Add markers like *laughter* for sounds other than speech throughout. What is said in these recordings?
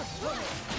Crossfire!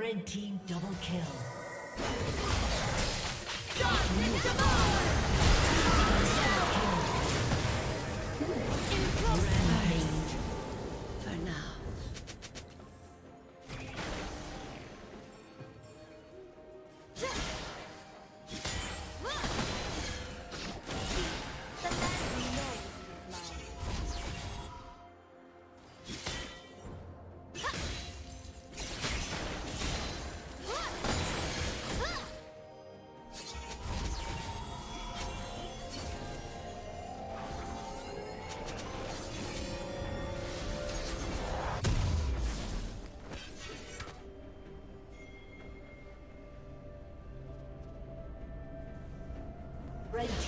Red team double kill. For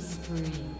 Spree.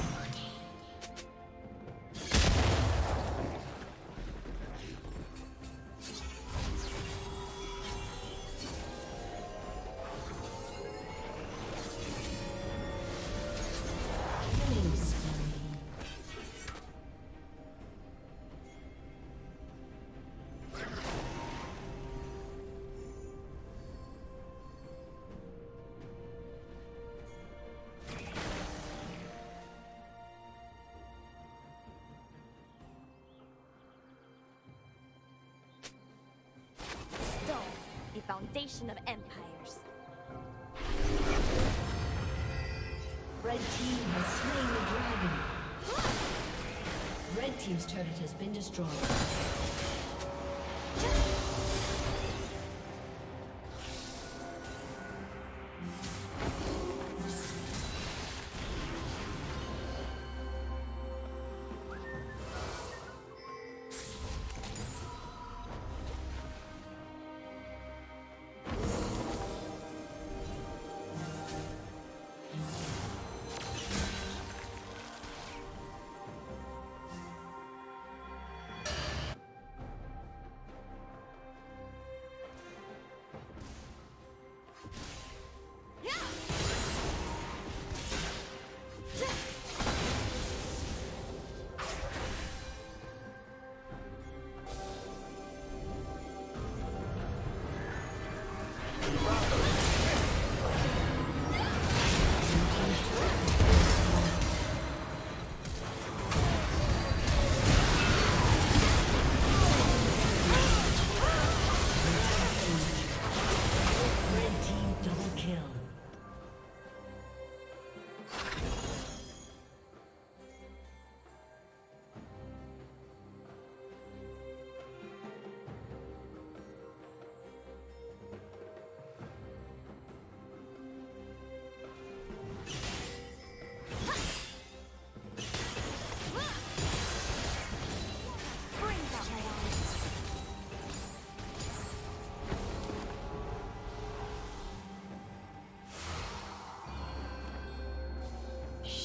The foundation of empires. Red team has slain the dragon. Red team's turret has been destroyed.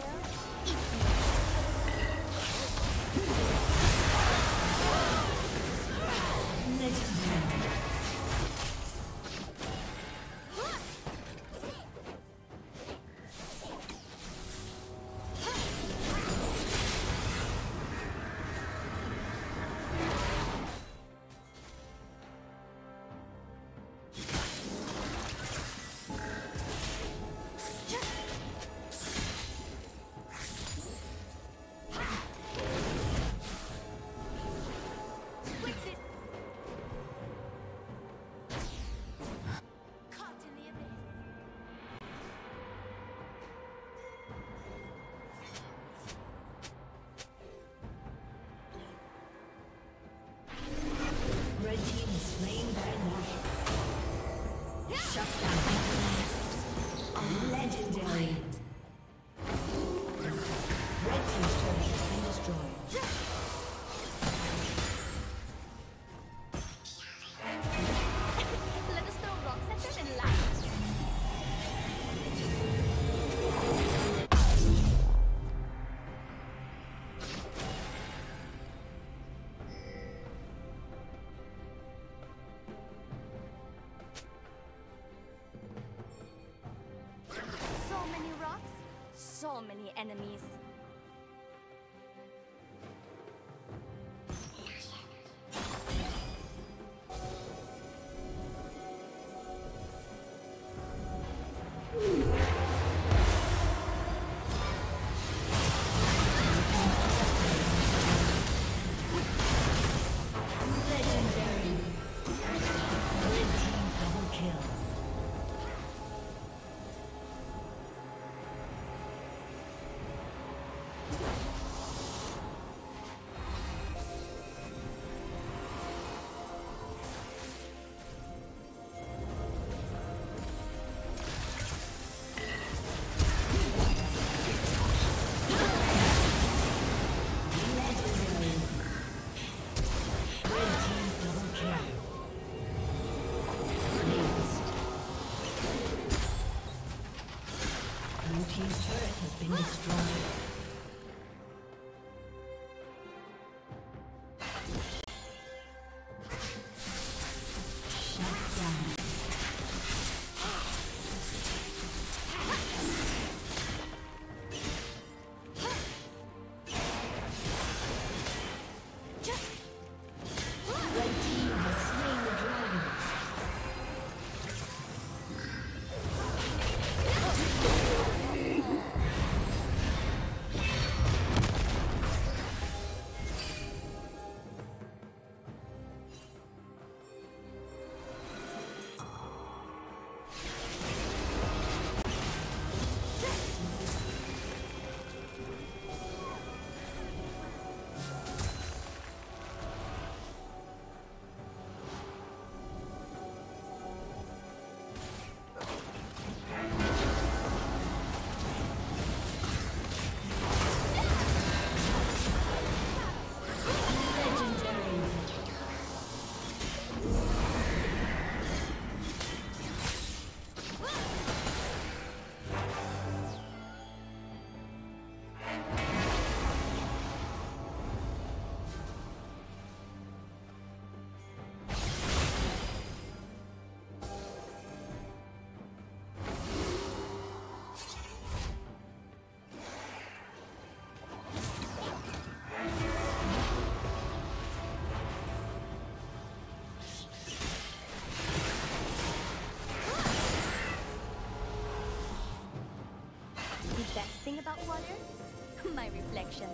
거예요? So thing about water? *laughs* My reflection.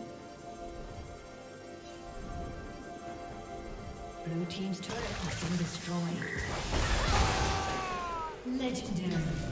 Blue Team's turret has been destroyed. *gasps* Legendary.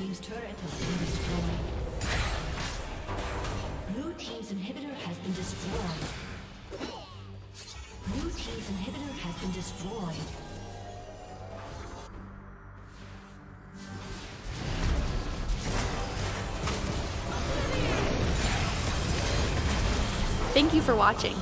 Team's turret has been destroyed. Blue team's inhibitor has been destroyed. Blue team's inhibitor has been destroyed. Thank you for watching.